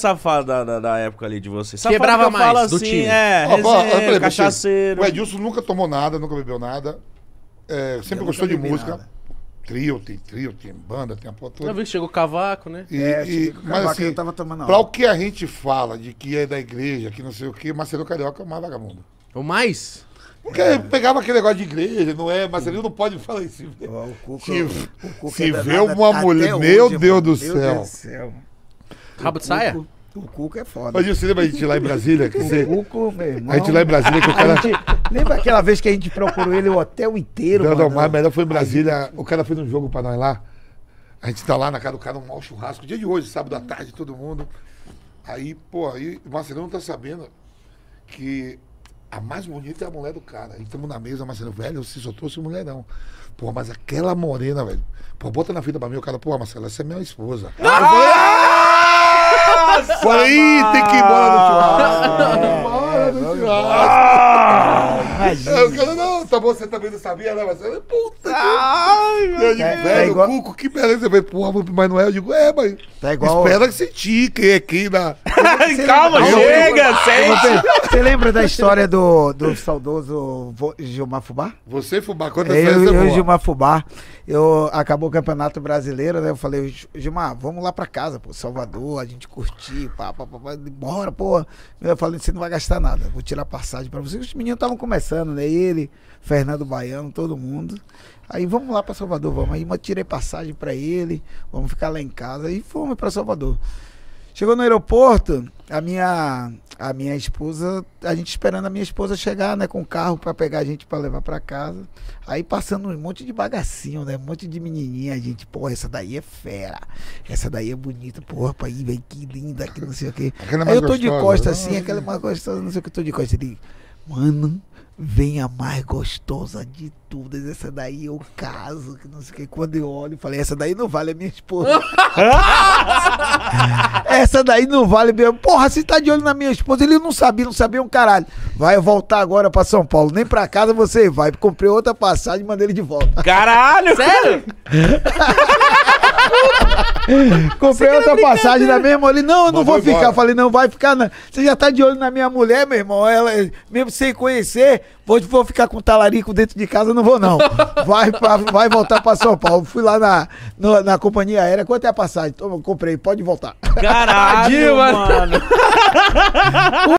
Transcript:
safado da, da, da época ali de você? Safado Quebrava que eu falo mais do assim, time. É, pra resenha, cachaceiro. você- O Edilson nunca tomou nada, nunca bebeu nada. É, sempre Eu gostou de música. nada. Trio, tem trio, tem banda, tem a porra Eu toda. vi que chegou o cavaco, né? E, É, e- mas cavaco, assim, eu tava tomando pra o que a gente fala de que é da igreja, que não sei o que, Marcelinho Carioca é o mais vagabundo. O mais? Porque pegava aquele negócio de igreja, não é? Marcelinho não pode falar isso. Ó, o Cuca- Se, o Cuca se é vê uma mulher, hoje, meu mano. Deus do Meu céu. Deus do céu. Rabo de saia? O, o Cuca é foda. Ô, Edilson, lembra a gente lá em Brasília? Que você- O Cuca, meu irmão. a gente lá em Brasília que o cara. gente- lembra aquela vez que a gente procurou ele o hotel inteiro, Não, mano? não, mas melhor foi em Brasília. O cara fez um jogo pra nós lá. A gente tá lá na casa do cara, um mau churrasco. Dia de hoje, sábado à tarde, todo mundo. Aí, pô, aí o Marcelão não tá sabendo que a mais bonita é a mulher do cara. Aí estamos na mesa, Marcelo, velho, você só trouxe mulherão. Pô, mas aquela morena, velho. Pô, bota na fita pra mim, o cara, pô, Marcelo, essa é minha esposa. Eu falei, falei, tem que ir embora do churrasco. Tem que ir embora do churrasco. Aí o cara, não, tá bom, você também não sabia, né, Marcelo? Puta que... Eu digo, É- é velho, igual- Cuco, que beleza. Eu falei, porra, mas não é? Eu digo, é, mas Tá igual- espera que sentir quem é aqui na... Calma, lembra- chega, sente. Você lembra da história do, do saudoso Gilmar Fubá? Você, Fubá, quantas Eu, vezes eu, e voa? Gilmar Fubá, eu acabou o Campeonato Brasileiro, né? Eu falei, Gilmar, vamos lá pra casa, pô, Salvador, a gente curtir, pá, pá, pá, pá, bora, pô. Eu falei, você não vai gastar nada, vou tirar passagem pra você. Os meninos estavam começando, né? Ele, Fernando Baiano, todo mundo. Aí vamos lá pra Salvador, vamos. Aí eu tirei passagem pra ele, vamos ficar lá em casa e fomos pra Salvador. Chegou no aeroporto, a minha a minha esposa, a gente esperando a minha esposa chegar, né, com o carro pra pegar a gente pra levar pra casa. Aí passando um monte de bagacinho, né, um monte de menininha, a gente, pô, essa daí é fera. Essa daí é bonita, porra, pai, velho, que linda, que não sei o quê. Aquela é Aí eu tô de gostosa. costa Ah, assim, aquela mais gostosa, não sei o que, eu tô de costa. Ele, mano, vem a mais gostosa de todas. Essa daí eu caso, que não sei o que. Quando eu olho, eu falei, essa daí não vale a minha esposa. essa daí não vale mesmo. Porra, você tá de olho na minha esposa. Ele não sabia, não sabia um caralho. Vai voltar agora pra São Paulo. Nem pra casa você vai. Comprei outra passagem e mandei ele de volta. Caralho! Sério? Comprei outra passagem da mesma. Ele, não, eu não Mandou vou ficar. embora. Falei, não, vai ficar. Não. Você já tá de olho na minha mulher, meu irmão. Ela, mesmo sem conhecer, vou, vou ficar com talarico dentro de casa, não vou, não. Vai, pra- vai voltar pra São Paulo. Fui lá na, no- na companhia aérea. Quanto é a passagem? Toma, comprei, pode voltar. Caralho, mano.